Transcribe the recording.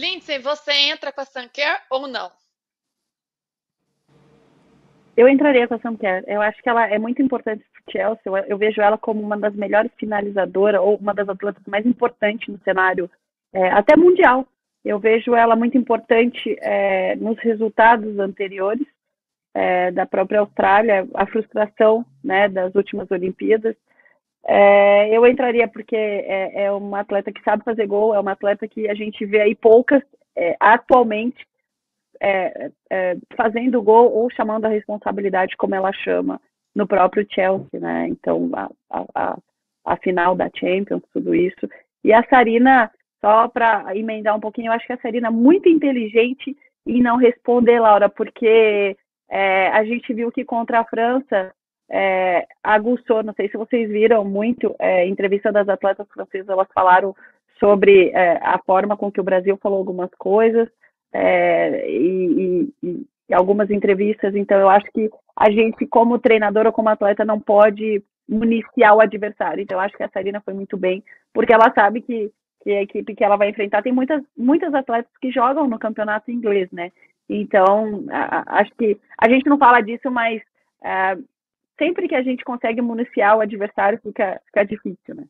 Lindsay, você entra com a Sanker ou não? Eu entraria com a Sanker. Eu acho que ela é muito importante para o Chelsea. Eu, eu, vejo ela como uma das melhores finalizadoras ou uma das atletas mais importantes no cenário, é, até mundial. Eu vejo ela muito importante é, nos resultados anteriores é, da própria Austrália, a frustração né, das últimas Olimpíadas. É, eu entraria porque é, é, uma atleta que sabe fazer gol, é uma atleta que a gente vê aí poucas é, atualmente é, é, fazendo gol ou chamando a responsabilidade, como ela chama, no próprio Chelsea, né? Então, a, a, a final da Champions, tudo isso. E a Sarina, só para emendar um pouquinho, eu acho que a Sarina é muito inteligente em não responder, Laura, porque é, a gente viu que contra a França é, aguçou, não sei se vocês viram muito, é, entrevista das atletas francesas, elas falaram sobre é, a forma com que o Brasil falou algumas coisas é, e, e, e, algumas entrevistas, então eu acho que a gente, como treinador ou como atleta, não pode municiar o adversário, então eu acho que a Sarina foi muito bem, porque ela sabe que, que a equipe que ela vai enfrentar tem muitas, muitas atletas que jogam no campeonato inglês, né, então, acho que a gente não fala disso, mas é, sempre que a gente consegue municiar o adversário fica, fica difícil, né?